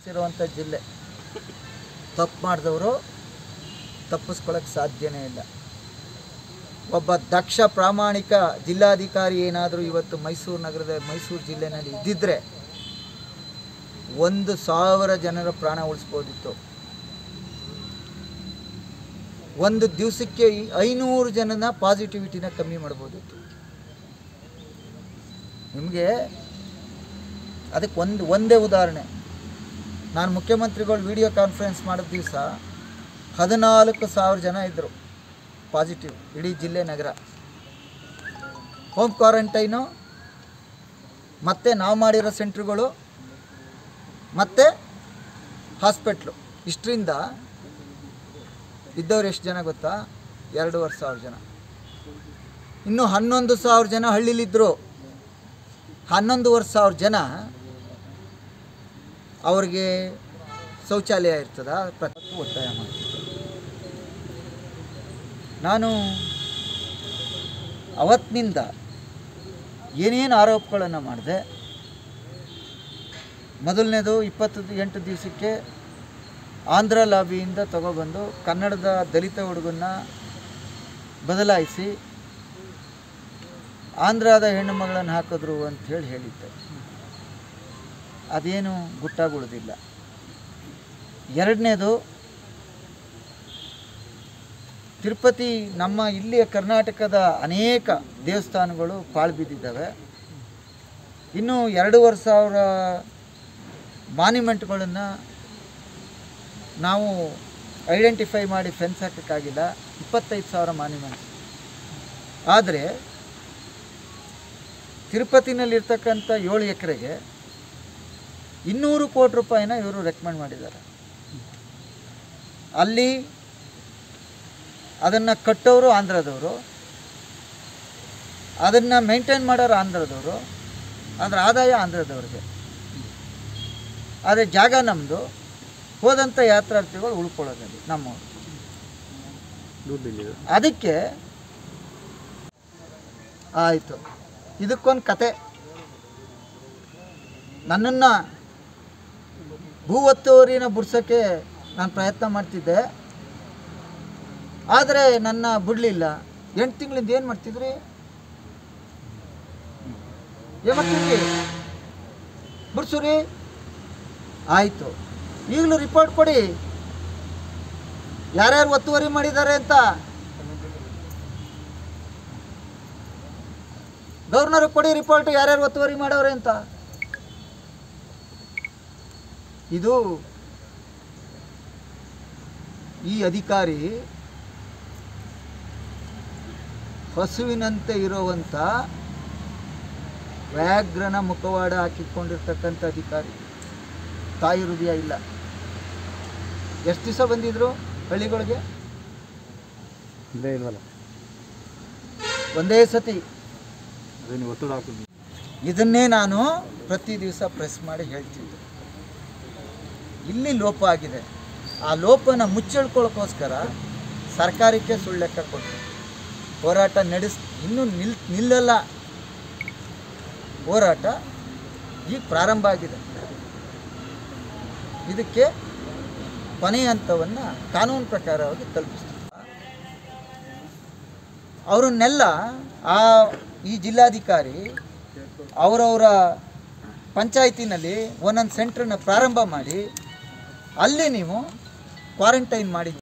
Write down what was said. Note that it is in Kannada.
ಸಿರುವಂಥ ಜಿಲ್ಲೆ. ತಪ್ಪು ಮಾಡಿದವರು ತಪ್ಪಿಸ್ಕೊಳ್ಳೋಕ್ಕೆ ಸಾಧ್ಯನೇ ಇಲ್ಲ. ಒಬ್ಬ ದಕ್ಷ ಪ್ರಾಮಾಣಿಕ ಜಿಲ್ಲಾಧಿಕಾರಿ ಏನಾದರೂ ಇವತ್ತು ಮೈಸೂರು ನಗರದ ಮೈಸೂರು ಜಿಲ್ಲೆನಲ್ಲಿ ಇದ್ದಿದ್ರೆ ಒಂದು ಸಾವಿರ ಜನರ ಪ್ರಾಣ ಉಳಿಸ್ಬೋದಿತ್ತು. ಒಂದು ದಿವಸಕ್ಕೆ ಐನೂರು ಜನನ ಪಾಸಿಟಿವಿಟಿನ ಕಮ್ಮಿ ಮಾಡ್ಬೋದಿತ್ತು. ನಿಮಗೆ ಅದಕ್ಕೆ ಒಂದು, ಒಂದೇ ಉದಾಹರಣೆ. ನಾನು ಮುಖ್ಯಮಂತ್ರಿಗಳು ವಿಡಿಯೋ ಕಾನ್ಫರೆನ್ಸ್ ಮಾಡಿದ ದಿವಸ ಹದಿನಾಲ್ಕು ಸಾವಿರ ಜನ ಇದ್ದರು ಪಾಸಿಟಿವ್ ಇಡೀ ಜಿಲ್ಲೆ ನಗರ. ಹೋಮ್ ಕ್ವಾರಂಟೈನು ಮತ್ತು ನಾವು ಮಾಡಿರೋ ಸೆಂಟ್ರುಗಳು ಮತ್ತು ಹಾಸ್ಪಿಟ್ಲು ಇಷ್ಟರಿಂದ ಇದ್ದವ್ರು ಎಷ್ಟು ಜನ ಗೊತ್ತಾ? ಎರಡೂವರೆ ಸಾವಿರ ಜನ. ಇನ್ನು ಹನ್ನೊಂದು ಸಾವಿರ ಜನ ಹಳ್ಳಿಲಿದ್ದರು ಹನ್ನೊಂದುವರೆ ಸಾವಿರ ಜನ ಅವ್ರಿಗೆ ಶೌಚಾಲಯ ಇರ್ತದ? ಪ್ರತಿ ಒತ್ತಾಯ ಮಾಡ್ತಿದ್ದೆ ನಾನು ಅವತ್ತಿನಿಂದ ಏನೇನು ಆರೋಪಗಳನ್ನು ಮಾಡಿದೆ, ಮೊದಲನೇದು ಇಪ್ಪತ್ತು ಎಂಟು ದಿವಸಕ್ಕೆ ಆಂಧ್ರ ಲಾಬಿಯಿಂದ ತಗೊಬಂದು ಕನ್ನಡದ ದಲಿತ ಹುಡುಗನ್ನ ಬದಲಾಯಿಸಿ ಆಂಧ್ರದ ಹೆಣ್ಣು ಮಗಳನ್ನು ಹಾಕಿದ್ರು ಹೇಳಿ ಹೇಳಿದ್ದೆ. ಅದೇನು ಗುಟ್ಟಾಗುಳಿದಿಲ್ಲ. ಎರಡನೇದು, ತಿರುಪತಿ ನಮ್ಮ ಇಲ್ಲಿಯ ಕರ್ನಾಟಕದ ಅನೇಕ ದೇವಸ್ಥಾನಗಳು ಪಾಳು ಬಿದ್ದಿದ್ದಾವೆ. ಇನ್ನೂ ಎರಡೂವರೆ ಸಾವಿರ ಮಾನ್ಯುಮೆಂಟ್ಗಳನ್ನು ನಾವು ಐಡೆಂಟಿಫೈ ಮಾಡಿ ಫೆನ್ಸ್ ಹಾಕೋಕ್ಕಾಗಿಲ್ಲ. ಇಪ್ಪತ್ತೈದು ಸಾವಿರ ಮಾನ್ಯುಮೆಂಟ್ಸ್. ಆದರೆ, ತಿರುಪತಿನಲ್ಲಿರ್ತಕ್ಕಂಥ ಏಳು ಎಕರೆಗೆ ಇನ್ನೂರು ಕೋಟಿ ರೂಪಾಯಿನ ಇವರು ರೆಕಮೆಂಡ್ ಮಾಡಿದ್ದಾರೆ. ಅಲ್ಲಿ ಅದನ್ನು ಕಟ್ಟೋರು ಆಂಧ್ರದವರು, ಅದನ್ನು ಮೇಂಟೈನ್ ಮಾಡೋರು ಆಂಧ್ರದವರು, ಅದರ ಆದಾಯ ಆಂಧ್ರದವ್ರಿಗೆ. ಆದರೆ ಜಾಗ ನಮ್ಮದು ಹೋದಂಥ ಯಾತ್ರಾರ್ಥಿಗಳು ಉಳ್ಕೊಳ್ಳೋದಲ್ಲಿ ನಮ್ಮವರು. ಅದಕ್ಕೆ ಆಯಿತು. ಇದಕ್ಕೊಂದು ಕತೆ. ನನ್ನನ್ನು ಭೂ ಒತ್ತುವರಿನ ಬಿಡ್ಸೋಕ್ಕೆ ನಾನು ಪ್ರಯತ್ನ ಮಾಡ್ತಿದ್ದೆ. ಆದರೆ ನನ್ನ ಬಿಡಲಿಲ್ಲ. ಎಂಟು ತಿಂಗಳಿಂದ ಏನು ಮಾಡ್ತಿದ್ರಿ? ಏನು ಮಾಡ್ತಿದ್ರಿ? ಬಿಡ್ಸುರಿ? ಆಯಿತು. ಈಗಲೂ ರಿಪೋರ್ಟ್ ಕೊಡಿ. ಯಾರ್ಯಾರು ಒತ್ತುವರಿ ಮಾಡಿದ್ದಾರೆ ಅಂತ? ಗವರ್ನರ್ ಕೊಡಿ ರಿಪೋರ್ಟ್ ಯಾರ್ಯಾರು ಒತ್ತುವರಿ ಮಾಡವ್ರೆ ಅಂತ. ಇದು ಈ ಅಧಿಕಾರಿ ಹಸುವಿನಂತೆ ಇರುವಂಥ ವ್ಯಾಘ್ರನ ಮುಖವಾಡ ಹಾಕಿಕೊಂಡಿರ್ತಕ್ಕಂಥ ಅಧಿಕಾರಿ. ತಾಯಿ ಹೃದಯ ಇಲ್ಲ. ಎಷ್ಟು ದಿವಸ ಬಂದಿದ್ರು ಹಳ್ಳಿಗಳಿಗೆ? ಇಲ್ವಲ್ಲ. ಒಂದೇ ಸತಿ. ಇದನ್ನೇ ನಾನು ಪ್ರತಿ ದಿವಸ ಪ್ರೆಸ್ ಮಾಡಿ ಹೇಳ್ತಿದ್ದೆ ಇಲ್ಲಿ ಲೋಪ ಆಗಿದೆ. ಆ ಲೋಪನ ಮುಚ್ಚಿಳ್ಕೊಳ್ಳೋಕ್ಕೋಸ್ಕರ ಸರ್ಕಾರಕ್ಕೆ ಸುಳ್ಳು ಲೆಕ್ಕ ಕೊಟ್ಟರು ಹೋರಾಟ ನಡೆಸ್, ಇನ್ನೂ ನಿಲ್, ನಿಲ್ಲಲ್ಲ. ಹೋರಾಟ ಈಗ ಪ್ರಾರಂಭ ಆಗಿದೆ. ಇದಕ್ಕೆ ಕೊನೆಯ ಹಂತವನ್ನು ಕಾನೂನು ಪ್ರಕಾರವಾಗಿ ತಲುಪಿಸ್ತಾರೆ. ಅವರನ್ನೆಲ್ಲ ಆ, ಈ ಜಿಲ್ಲಾಧಿಕಾರಿ ಅವರವರ ಪಂಚಾಯತಿನಲ್ಲಿ ಒಂದೊಂದು ಸೆಂಟ್ರನ್ನ ಪ್ರಾರಂಭ ಮಾಡಿ ಅಲ್ಲಿ ನೀವು ಕ್ವಾರಂಟೈನ್ ಮಾಡಿ